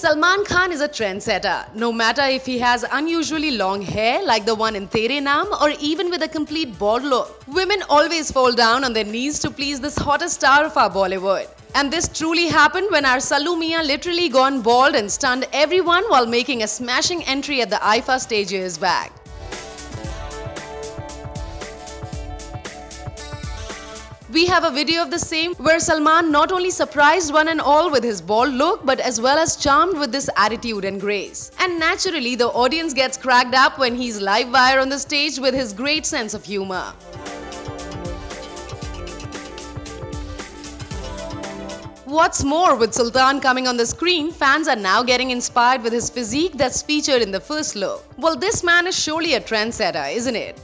Salman Khan is a trendsetter. No matter if he has unusually long hair like the one in Tere Naam or even with a complete bald look, women always fall down on their knees to please this hottest star of our Bollywood. And this truly happened when our Sallu Miyan literally gone bald and stunned everyone while making a smashing entry at the IIFA stage years back. We have a video of the same where Salman not only surprised one and all with his bald look but as well as charmed with this attitude and grace. And naturally, the audience gets cracked up when he's live wire on the stage with his great sense of humor. What's more, with Sultan coming on the screen, fans are now getting inspired with his physique that's featured in the first look. Well, this man is surely a trendsetter, isn't it?